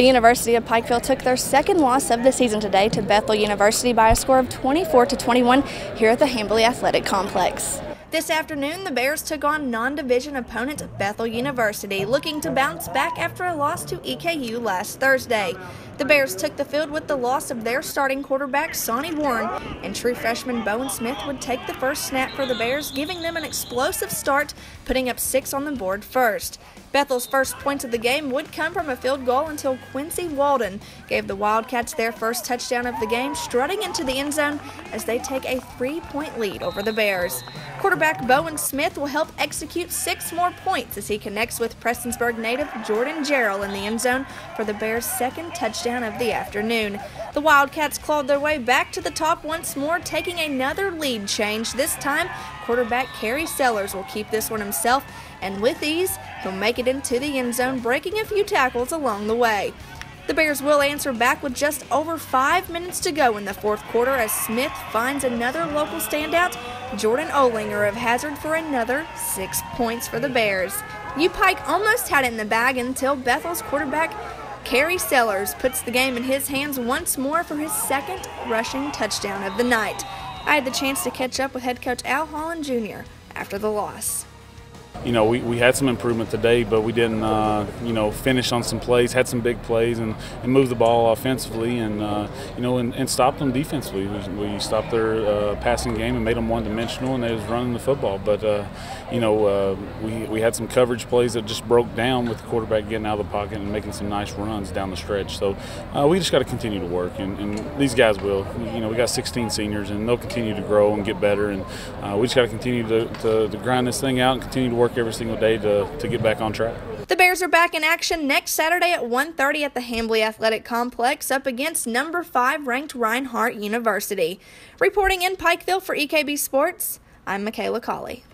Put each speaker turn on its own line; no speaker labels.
The University of Pikeville took their second loss of the season today to Bethel University by a score of 24 to 21 here at the Hambley Athletic Complex. This afternoon, the Bears took on non division opponent Bethel University, looking to bounce back after a loss to EKU last Thursday. The Bears took the field with the loss of their starting quarterback, Sonny Warren, and true freshman Bowen Smith would take the first snap for the Bears, giving them an explosive start, putting up six on the board first. Bethel's first points of the game would come from a field goal until Quincy Walden gave the Wildcats their first touchdown of the game, strutting into the end zone as they take a three point lead over the Bears. Quarterback Bowen Smith will help execute six more points as he connects with Prestonsburg native Jordan Jarrell in the end zone for the Bears' second touchdown of the afternoon. The Wildcats clawed their way back to the top once more, taking another lead change. This time, quarterback Kerry Sellers will keep this one himself, and with ease, he'll make it into the end zone, breaking a few tackles along the way. The Bears will answer back with just over five minutes to go in the fourth quarter as Smith finds another local standout, Jordan Olinger of Hazard for another six points for the Bears. UPIKE almost had it in the bag until Bethel's quarterback Kerry Sellers puts the game in his hands once more for his second rushing touchdown of the night. I had the chance to catch up with head coach Al Holland Jr. after the loss
you know, we, we had some improvement today, but we didn't, uh, you know, finish on some plays, had some big plays, and, and moved the ball offensively and, uh, you know, and, and, stopped them defensively. We, we stopped their uh, passing game and made them one dimensional, and they was running the football. But, uh, you know, uh, we, we had some coverage plays that just broke down with the quarterback getting out of the pocket and making some nice runs down the stretch. So uh, we just got to continue to work, and, and, these guys will. You know, we got 16 seniors, and they'll continue to grow and get better, and we just got to continue to, to, to grind this thing out and continue to work work every single day to, to get back on track.
The Bears are back in action next Saturday at 1:30 at the Hambley Athletic Complex up against number 5 ranked Reinhardt University. Reporting in Pikeville for EKB Sports, I'm Michaela Colley.